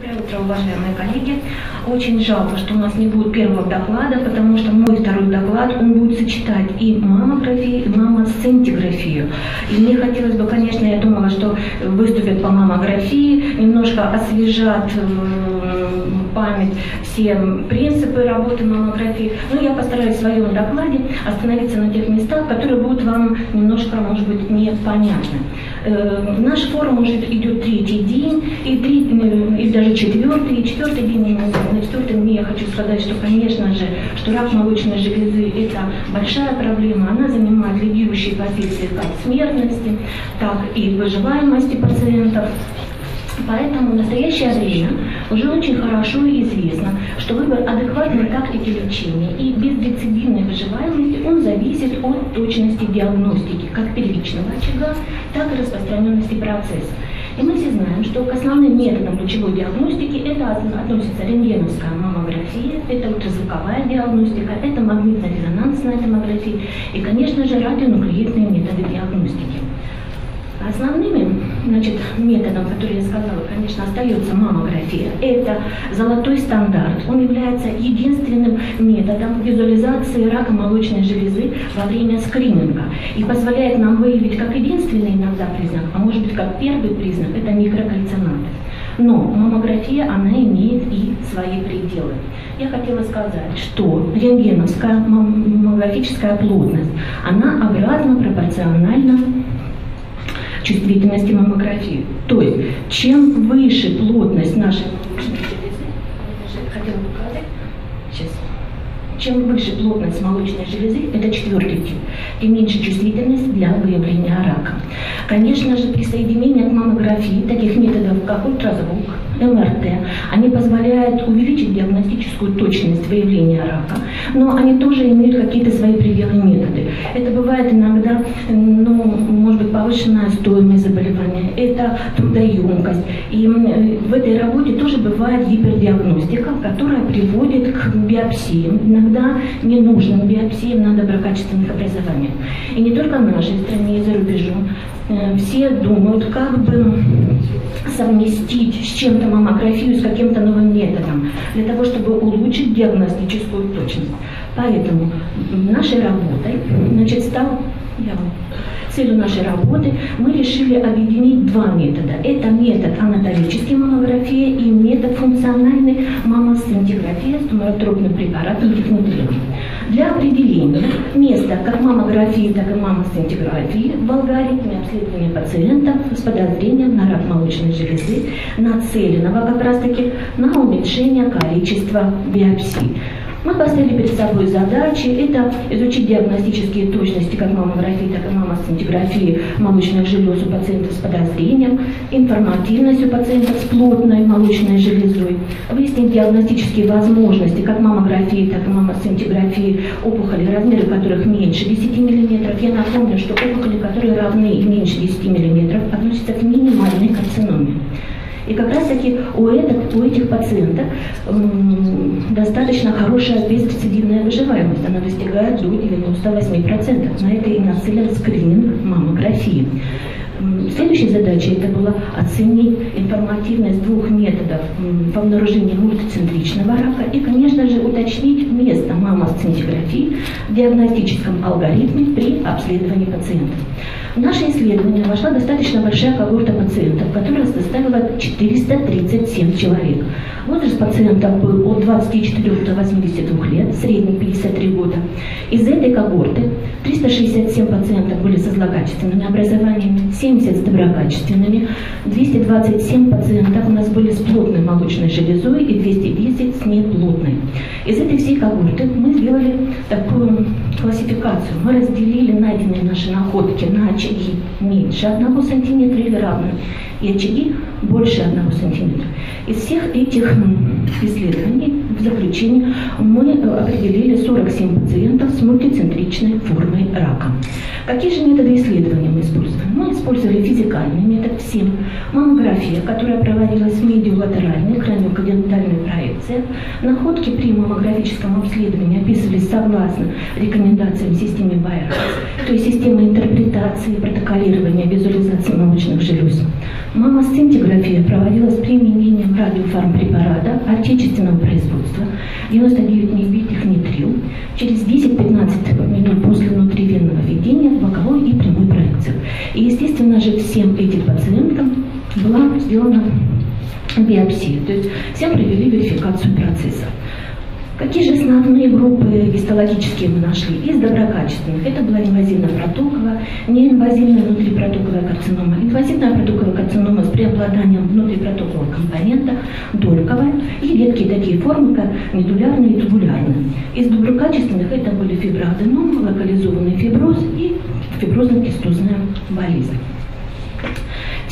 Доброе утро, уважаемые коллеги. Очень жалко, что у нас не будет первого доклада, потому что мой второй доклад, он будет сочетать и маммографию, и маммосцинтиграфию. И мне хотелось бы, конечно, я думала, что выступят по маммографии, немножко освежат память все принципы работы маммографии. Но я постараюсь в своем докладе остановиться на тех местах, которые будут вам немножко, может быть, непонятны. Э, наш форум уже идет третий день, и, три, э, и даже четвертый, и четвертый день, на четвертом дне я хочу сказать, что, конечно же, что рак молочной железы – это большая проблема, она занимает лидирующие позиции как смертности, так и выживаемости пациентов. Поэтому в настоящее время уже очень хорошо известно, что выбор адекватной тактики лечения и безрецидивной выживаемости, он зависит от точности диагностики, как первичного очага, так и распространенности процесса. И мы все знаем, что к основным методам лучевой диагностики это относится рентгеновская маммография, это ультразвуковая диагностика, это магнитно-резонансная томография и, конечно же, радионуклеидные методы диагностики. Основными значит, методом, который я сказала, конечно, остается маммография. Это золотой стандарт. Он является единственным методом визуализации рака молочной железы во время скрининга и позволяет нам выявить как единственный иногда признак, а может быть как первый признак, это микрокальцинаты. Но маммография, она имеет и свои пределы. Я хотела сказать, что рентгеновская маммографическая плотность, она обратно пропорциональна чувствительности маммографии. То есть, чем выше плотность нашей хотела показать, чем выше плотность молочной железы, это четвертый тип, тем меньше чувствительность для выявления рака. Конечно же, присоединение к маммографии таких методов, как ультразвук, МРТ, они позволяют увеличить диагностическую точность выявления рака, но они тоже имеют какие-то свои методы. Это бывает иногда, ну, может быть, повышенная стоимость заболевания, это трудоемкость. И в этой работе тоже бывает гипердиагностика, которая приводит к биопсиям, иногда ненужным биопсиям на доброкачественных образованиях. И не только в нашей стране, и за рубежом. Э, все думают, как бы совместить с чем-то маммографию, с каким-то новым методом, для того, чтобы улучшить диагностическую точность. Поэтому нашей работой значит, стал я целью нашей работы мы решили объединить два метода. Это метод анатомической маммографии и метод функциональной маммосцинтиграфии с туморотропным препаратом гипнотрилом. Для определения места как маммографии, так и маммосцинтиграфии в алгоритме обследования пациентов с подозрением на рак молочной железы нацеленного как раз таки на уменьшение количества биопсий. Мы поставили перед собой задачи. Это изучить диагностические точности как маммографии, так и маммосцинтиграфии молочных желез у пациентов с подозрением, информативность у пациентов с плотной молочной железой, выяснить диагностические возможности как маммографии, так и маммосцинтиграфии опухолей, размеры которых меньше 10 мм. Я напомню, что опухоли, которые равны и меньше 10 мм, относятся к минимальной карциноме. И как раз таки у, этих, у этих пациентов достаточно хорошая безрецидивная выживаемость. Она достигает до 98%. На это и нацелен скрининг маммографии. Следующей задачей это было оценить информативность двух методов по обнаружению мультицентричного рака и, конечно же, уточнить место маммосцинтиграфии в диагностическом алгоритме при обследовании пациента. В наше исследование вошла достаточно большая когорта пациентов, которая составила 437 человек. Возраст пациентов был от 24 до 82 лет, средний 53 года. Из этой когорты 367 пациентов были со злокачественными образованиями, 70 с доброкачественными, 227 пациентов у нас были с плотной молочной железой и 210 с неплотной. Из этой всей когорты мы сделали такую классификацию. Мы разделили найденные наши находки на очаги меньше 1 сантиметра или равные, и очаги больше 1 сантиметра. Из всех этих исследований заключение мы определили 47 пациентов с мультицентричной формой рака. Какие же методы исследования мы использовали? Мы использовали физикальный метод всем, маммография, которая проводилась в медиолатеральной краниокогенитальной проекции. Находки при маммографическом обследовании описывались согласно рекомендациям системы Байерс, то есть система интерпретации, протоколирования, визуализации молочных желез. Маммосцинтиграфия проводилась с применением радиофармпрепарата отечественного производства 99 мегабитихнитрил через 10-15 минут после внутривенного введения боковой и прямой проекции. И, естественно же, всем этим пациентам была сделана биопсия, то есть всем провели верификацию процесса. Какие же основные группы гистологические мы нашли? Из доброкачественных. Это была инвазивная протоковая, неинвазивная внутрипротоковая карцинома, инвазивная протоковая карцинома с преобладанием внутрипротокового компонента, дольковая и редкие такие формы, как медулярные и тубулярные. Из доброкачественных это были фиброаденом, локализованный фиброз и фиброзно-кистозная болезнь.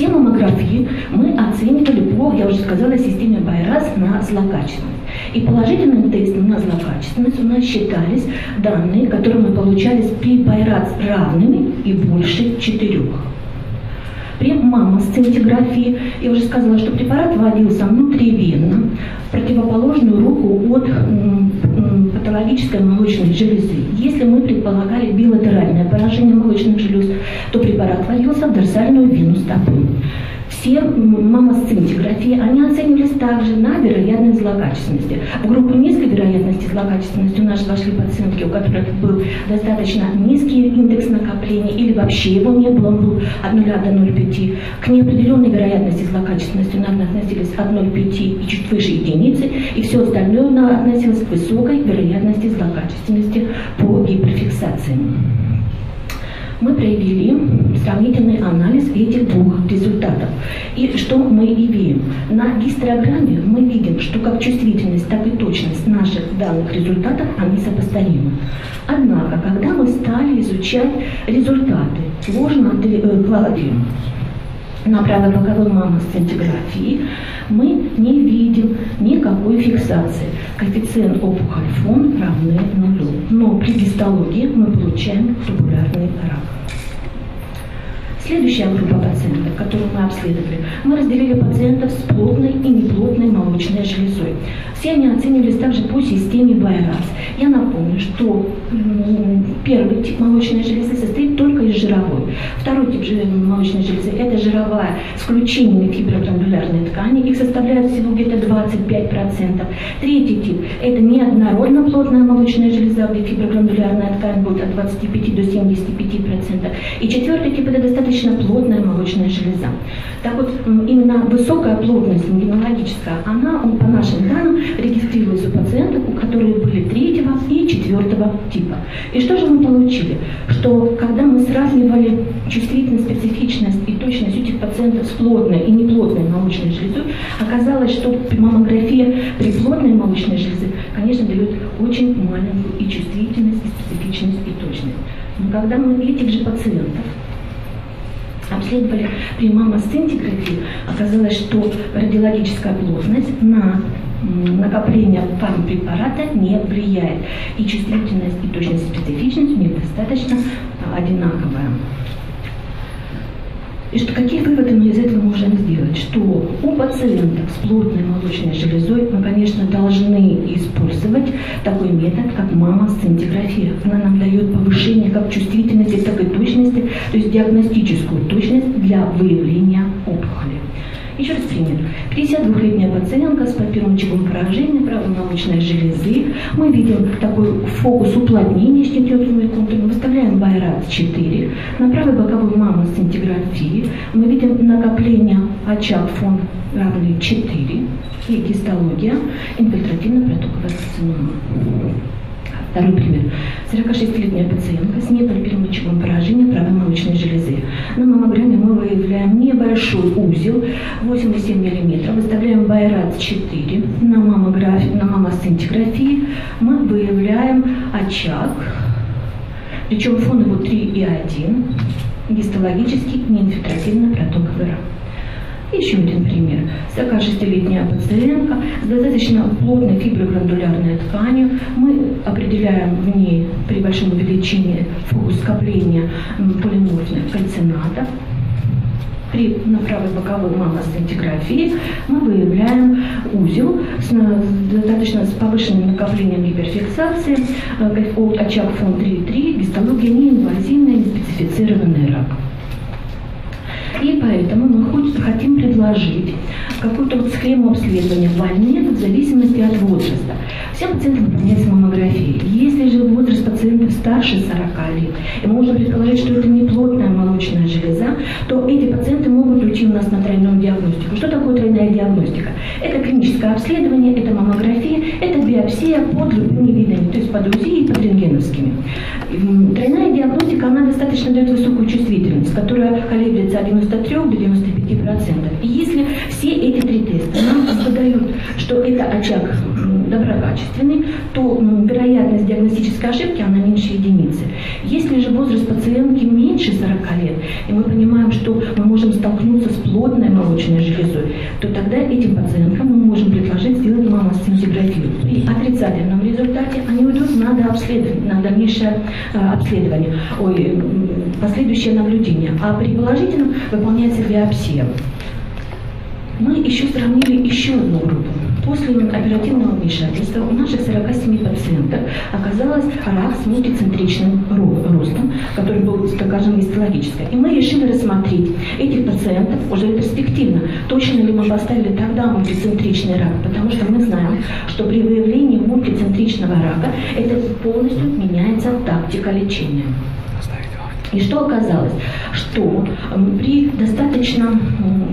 Все маммографии мы оценивали по, я уже сказала, системе Байрас на злокачественность. И положительным тестом на злокачественность у нас считались данные, которые мы получали при Байрас равными и больше четырех. При маммосцинтиграфии я уже сказала, что препарат вводился внутривенно, в противоположную руку от патологической молочной железы. Если мы предполагали билатеральное поражение молочных желез, то препарат вводился в дорсальную вену стопы все мамосцинтиграфии, они оценивались также на вероятность злокачественности. В группу низкой вероятности злокачественности у нас вошли пациентки, у которых был достаточно низкий индекс накопления или вообще его не было, он был от 0 до 0,5. К неопределенной вероятности злокачественности у нас относились от 0,5 и чуть выше единицы, и все остальное относилось к высокой вероятности злокачественности по гиперфиксации мы провели сравнительный анализ этих двух результатов. И что мы имеем? На гистерограмме мы видим, что как чувствительность, так и точность наших данных результатов, они сопоставимы. Однако, когда мы стали изучать результаты ложно-клади на правой маммосцинтиграфии, мы не видим никакой фиксации. Коэффициент опухоль фон равны нулю. Но при гистологии мы получаем тубулярный рак. Следующая группа пациентов, которую мы обследовали, мы разделили пациентов с плотной и неплотной молочной железой. Все они оценивались также по системе Байрас. Я напомню, что первый тип молочной железы состоит только из жировой. Второй тип молочной железы – это жировая с включением фиброгранулярной ткани. Их составляет всего где-то 25%. Третий тип – это неоднородно плотная молочная железа, где фиброгранулярная ткань будет от 25 до 75%. И четвертый тип – это достаточно плотная молочная железа. Так вот, именно высокая плотность генологическая, она, по нашим данным, регистрируется у пациентов, у которых были третьего и четвертого типа. И что же мы получили? Что когда мы сравнивали чувствительность, специфичность и точность этих пациентов с плотной и неплотной молочной железой, оказалось, что маммография при плотной молочной железе, конечно, дает очень маленькую и чувствительность, и специфичность, и точность. Но когда мы этих же пациентов обследовали при мамосцинтиграфии, оказалось, что радиологическая плотность на накопление фармпрепарата не влияет. И чувствительность, и точность, и специфичность у них достаточно одинаковая. И что, какие выводы мы из этого можем сделать? Что у пациентов с плотной молочной железой мы, конечно, должны использовать такой метод, как мамосцинтиграфия. Она нам дает повышение как чувствительности, так и точности, то есть диагностическую точность для выявления опухоли. Еще раз пример. 52-летняя пациентка с папилломчевым поражением правой молочной железы. Мы видим такой фокус уплотнения штететными контурами. Выставляем Байрат 4. На правой боковой маммосцинтиграфии мы видим накопление очаг фон равный 4 и гистология инфильтративно-протоковая карцинома. Второй пример. 46-летняя пациентка с непальпируемым поражением правой молочной железы. На маммограмме мы выявляем небольшой узел 8,7 мм, выставляем Байрат 4. На маммографии, на маммосцинтиграфии мы выявляем очаг, причем фон его 3 и 1, гистологический неинфильтративно протоковый рак. Еще один пример. 46-летняя пациентка с достаточно плотной фиброграндулярной тканью. Мы определяем в ней при большом увеличении фокус скопления полиморфных кальцинатов. При правой боковой маммостентиграфии мы выявляем узел с достаточно с повышенным накоплением гиперфиксации, э, очаг фон 3,3, гистология неинвазивная, неспецифицированный рак. И поэтому мы хотим предложить какую-то вот схему обследования больных в зависимости от возраста. Всем пациентам выполняется маммография. Если же возраст пациента старше 40 лет, и мы можем предположить, что это не плотная молочная железа, то эти пациенты могут уйти у нас на тройную диагностику. Что такое тройная диагностика? Это клиническое обследование, это маммография, это биопсия под любыми видами, то есть под УЗИ и под рентгеновскими. Тройная диагностика, она достаточно дает высокую чувствительность, которая колеблется от 93 до 95 процентов. И если все эти три теста нам выдают, что это очаг доброкачественный, то вероятность диагностической ошибки, она меньше единицы. Если же возраст пациентки меньше 40 лет, и мы понимаем, что мы можем столкнуться с плотной молочной железой, то тогда этим пациенткам мы можем предложить сделать маммосцинтиграфию. При отрицательном результате они уйдут на на дальнейшее э, обследование, ой, последующее наблюдение. А при положительном выполняется биопсия. Мы еще сравнили еще одну группу. После оперативного вмешательства у наших 47 пациентов оказалось рак с мультицентричным ростом, который был, скажем, гистологический. И мы решили рассмотреть этих пациентов уже перспективно. Точно ли мы поставили тогда мультицентричный рак? Потому что мы знаем, что при выявлении мультицентричного рака это полностью меняется тактика лечения. И что оказалось? Что при достаточно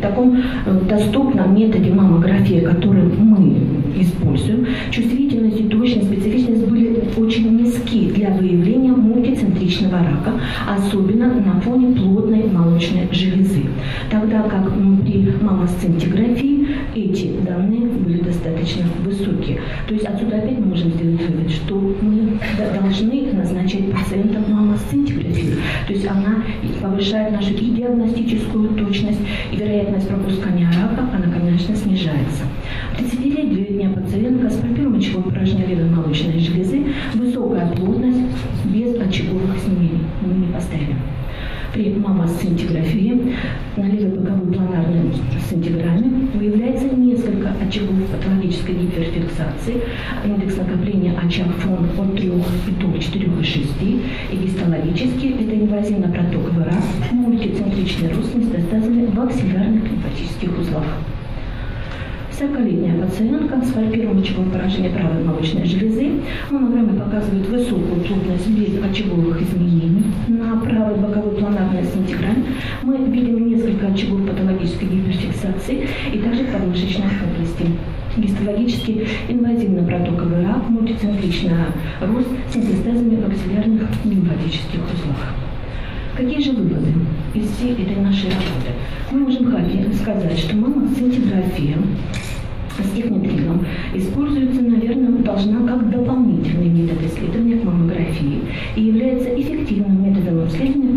таком э, доступном методе маммографии, который мы используем, чувствительность и точность, специфичность были очень низки для выявления мультицентричного рака, особенно на фоне плотной молочной железы. Тогда как при маммосцинтиграфии эти данные были достаточно высокие. То есть отсюда опять мы можем сделать вывод, что мы должны назначать пациентам маммосцинтиграфию. То есть она повышает нашу и диагностическую точность, и вероятность пропускания рака, она, конечно, снижается. 30-летняя пациентка с пропилом мочевой порожня левой молочной железы, высокая плотность, без очаговых изменений. Мы не поставили при маммосцинтиграфии на левой боковой планарной сцинтиграмме выявляется несколько очагов патологической гиперфиксации, индекс накопления очаг от 3 и до 4,6, и гистологически это инвазивно-протоковый рак, мультицентричный рост метастазами в аксиллярных лимфатических узлах. 40-летняя пациентка с первым мочевым поражением правой молочной железы. Маммограммы показывают высокую плотность без очаговых изменений. Синтиграмме мы видим несколько очагов патологической гиперфиксации и также подмышечной области гистологический инвазивно-протоковый рак, мультицентричный рост с метастазами в аксиллярных лимфатических узлах. Какие же выводы из всей этой нашей работы? Мы можем сказать, что маммосцинтиграфия с технотрилом используется, наверное, должна как дополнительный метод исследования к маммографии и является эффективным методом обследования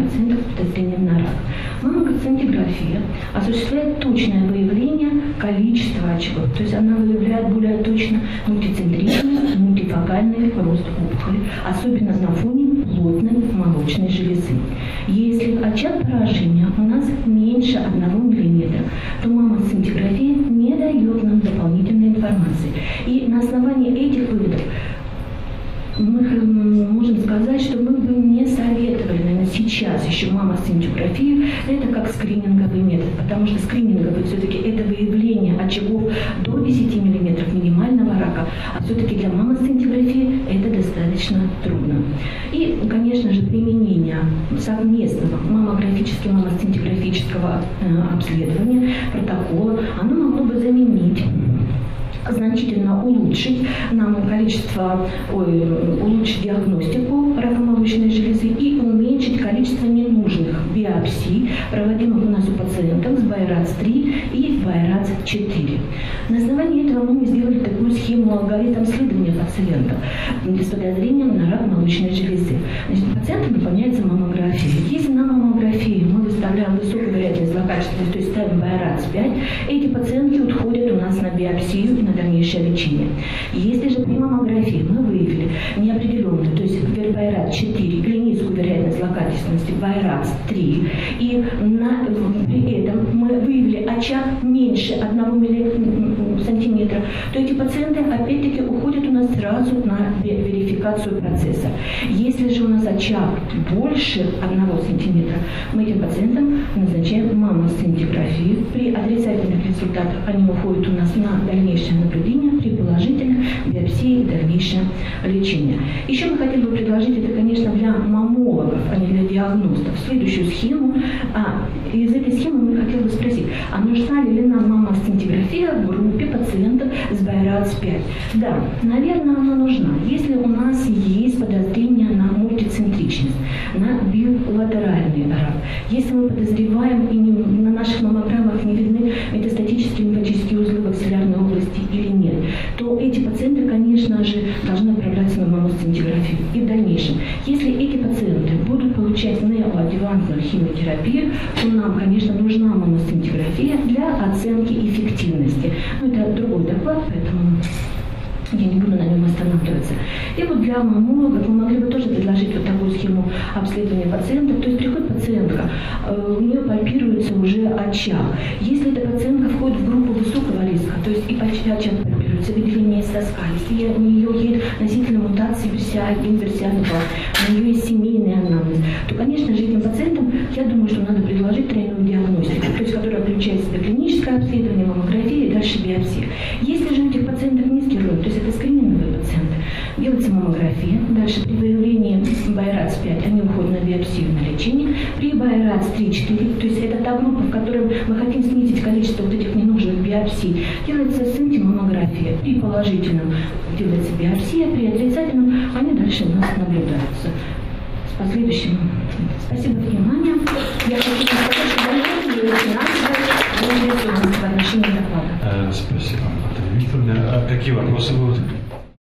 с подозрением на рак. Маммография осуществляет точное выявление количества очагов, то есть она выявляет более точно мультицентричный, мультифокальный рост опухоли, особенно на фоне плотной молочной железы. Если очаг поражения у нас меньше 1 мм, то маммосцинтиграфия не дает нам дополнительной информации. И на основании этих выводов мы можем сказать, что мы бы не советовали, наверное, сейчас еще маммосцинтиграфию, это как скрининговый метод, потому что скрининговый все-таки это выявление очагов до 10 мм минимального рака, а все-таки для маммосцинтиграфии это достаточно трудно. И, конечно же, применение совместного маммографического, маммосцинтиграфического э, обследования, протокола, оно могло бы заменить значительно улучшить нам количество, ой, улучшить диагностику рака молочной железы и уменьшить количество ненужных биопсий, проводимых у нас у пациентов с БайРАЦ-3 и БайРАЦ-4. На основании этого мы сделали такую схему алгоритм следования пациентов с подозрением на рак молочной железы. Значит, пациенту выполняется маммография. Если на маммографии мы выставляем высокую вероятность злокачественности, то есть ставим БайРАЦ-5, эти пациентки отходят у нас на биопсию и на дальнейшее лечение. Если же при маммографии мы выявили неопределенную, то есть байрат 4 или низкую вероятность злокачественности байрат 3, и на, при этом мы выявили очаг меньше 1 сантиметра, то эти пациенты опять-таки уходят у нас сразу на верификацию процесса. Если же у нас очаг больше 1 сантиметра, мы этим пациентам назначаем маммосцинтиграфию. При отрицательных результатах они уходят у нас на дальнейшее наблюдение, при положительных биопсии и дальнейшее лечение. Еще мы хотели бы предложить, это, конечно, для мамологов, а не для диагностов, следующую схему. А, из этой схемы мы хотели бы спросить, а нужна ли нам маммосцинтиграфия в группе пациентов с БайРАЦ-5? Да, наверное, она нужна. Если у нас есть подозрение на мультицентричность, на билатеральный рак, если мы подозреваем и не, на наших маммограммах не видны метастатические лимфатические узлы в аксиллярной области или нет, то эти пациенты, конечно же, должны отправляться на маммосцинтиграфию. И в дальнейшем, если эти пациенты будут получать неоадювантную химиотерапию, то нам, конечно, нужна маммосцинтиграфия для оценки эффективности. Но доклад, поэтому я не буду на нем останавливаться. И вот для маммологов мы могли бы тоже предложить вот такую схему обследования пациентов. То есть приходит пациентка, э, у нее пальпируется уже очаг. Если эта пациентка входит в группу высокого риска, то есть и очаг пальпируется, выделение соска, если у нее есть носитель мутации BRCA1, BRCA2, у нее есть семейный анамнез, то, конечно же, этим пациентам, я думаю, что надо предложить тройную диагностику, то есть которая включает в клиническое обследование, маммография. Дальше при выявлении БайРАЦ-5 они уходят на биопсию на лечение. При БайРАЦ-3-4, то есть это та группа, в которой мы хотим снизить количество вот этих ненужных биопсий, делается синтимомография. При положительном делается биопсия, при отрицательном они дальше у нас наблюдаются. С последующим. Спасибо за внимание. Я хочу сказать, что доклада. Спасибо, Наталья Викторовна. А какие вопросы будут?